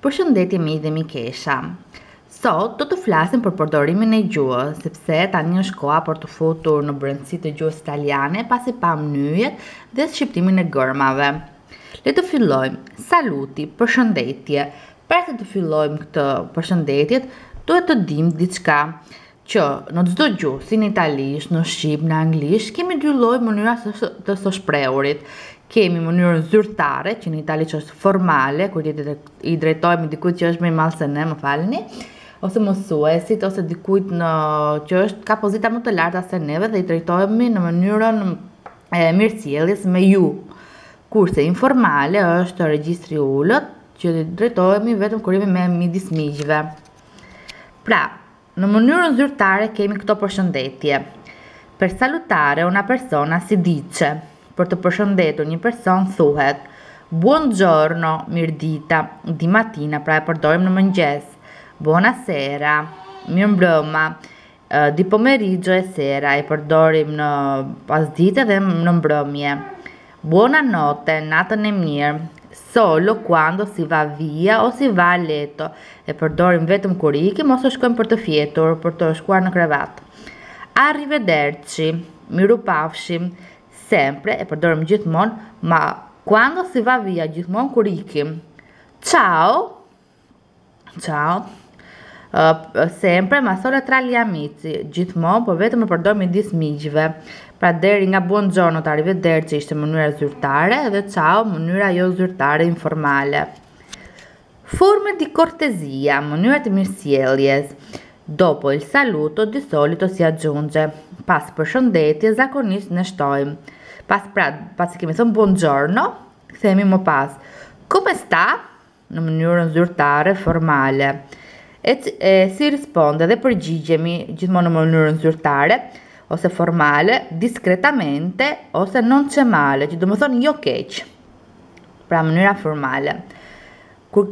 Përshëndetje miq dhe mikesha. Sot do të flasim për përdorimin e gjuhës, sepse tani është koha për t'u futur në brendësi të gjuhës italiane, pasi pam nyjet dhe shqiptimin e gërmave. Le të fillojmë. Saluti, përshëndetje. Para se të fillojmë këtë përshëndetjet, duhet të dimë diçka. që në çdo gjuhë, si në italisht, në shqip, në anglisht, kemi dy lloje mënyra të së shprehurit. Kemi mënyrën zyrtare, që në italisht është formale, kur i drejtohemi dikujt që është më i madh se ne, më falni, ose mësuesit ose dikujt në që është ka pozita më të larta se neve dhe i drejtohemi në mënyrën e mirësjelljes me ju. Kurse informale është regjistri i ulët që i drejtohemi vetëm kur jemi me midis miqve. Pra, Në mënyrën zyrtare kemi këto përshëndetje, Per salutare una persona si dice, Për të përshëndetur një person thuhet, Buon giorno, mirëdita, di mattina, pra e përdorim në mëngjes, Buona sera, mirëmbrëma, di pomeriggio e sera, e përdorim në pasdite dhe në mbrëmje. Buona notte, natën e mirë, solo quando si va via o si va a letto, e përdorim vetëm kur ikim ose shkojmë për të fjetur, për të shkuar në krevat. Arrivederci, mirupafshim, sempre, e përdorim gjithmonë, ma quando si va via, gjithmonë kur ikim. Ciao! Ciao. Uh, sempre ma solo tra gli amici, gjithmonë, po vetëm e përdor midis miqve. Pra deri nga buongiorno të arrivederci ishte mënyra zyrtare dhe ciao mënyra jo zyrtare informale. Forme di cortesia, mënyra të mirësjelljes. Dopo il saluto di solito si aggiunge. Pas përshëndetje zakonisht ne shtojmë. Pas pra, pasi kemi thënë buongiorno, themi më pas. Come sta? në mënyrën zyrtare, formale. E, e si risponde dhe përgjigjemi gjithmonë në mënyrën zyrtare ose formale, discretamente ose non c'è male, që domethënë jo keq. Pra mënyra formale. Kur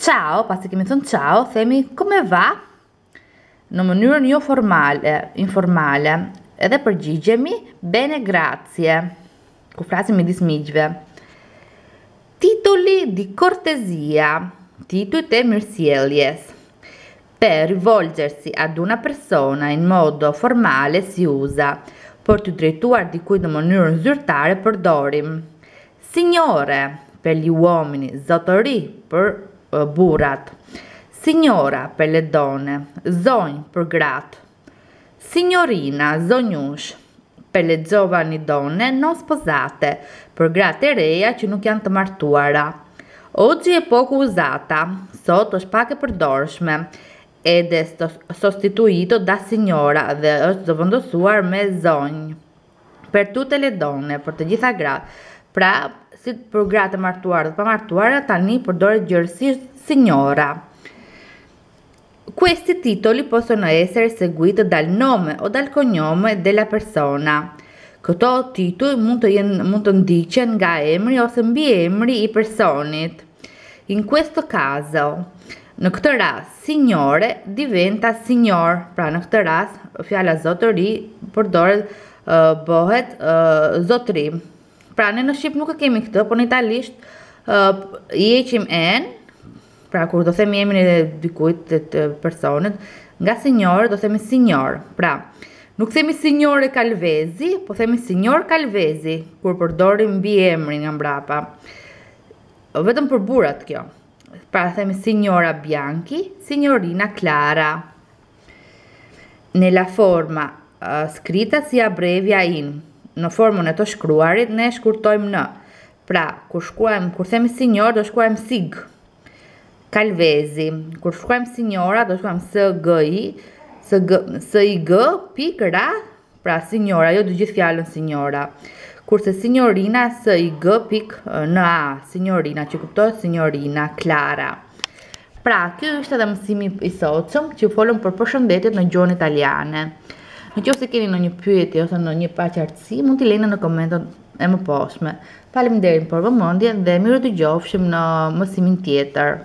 ciao, pasi kemi thënë ciao, themi come va? Në mënyrën jo formale, informale, edhe përgjigjemi bene grazie, kur flasim midis miqve. Titoli di cortesia, titujt e mirësjelljes. Per rivolgersi ad una persona in modo formale si usa, për t'u drejtuar dikujt në mënyrën zyrtare përdorim, Signore, per gli uomini, zotëri për burrat. Signora, per le donne, zonjë për gratë. Signorina, zonjushë, per le giovani donne non sposate, për gratë e reja që nuk janë të martuara. Oggi è poco usata, sot është pak e përdorshme, ed è sostituito da signora dhe është zëvendësuar me zonjë. per tutte le donne, për të gjitha gratë. Pra, si për gratë e martuara dhe të pamartuara, tani përdoret gjerësisht signora. Questi titoli possono essere seguiti dal nome o dal cognome della persona. Këto tituj mund të ndiqen nga emri ose mbiemri i personit. In questo caso, në këtë rast, signore diventa signor, pra në këtë rast, fjala zotëri përdoret bëhet zotëri. Pra ne në shqip nuk e kemi këtë, por në italisht i heqim e-në, pra kur do themi emrin e dikujt të, të personit, nga signore do themi signor. Pra, nuk themi signore Kalvezi, po themi signor Kalvezi kur përdorim mbiemrin nga mbrapa. Vetëm për burrat kjo. Pra themi signora Bianchi, signorina Clara. Nella forma uh, scritta si abbrevia in. Në formën e të shkruarit ne shkurtojmë në. Pra, kur shkruajmë, kur themi signor, do shkruajmë sig. Kalvezi. Kur shkruajmë signora, do shkruajmë s g i s i g pikë ra Pra signora, jo të gjithë fjalën signora. Kurse signorina S I G pikë N A, signorina që kuptohet signorina Clara. Pra, kjo është edhe mësimi i sotëm që folëm për përshëndetjet në gjuhën italiane. Në qoftë se keni ndonjë pyetje ose ndonjë paqartësi, mund t'i lini në komentet e mëposhtme. Faleminderit për vëmendjen dhe mirudëgjofshim në mësimin tjetër.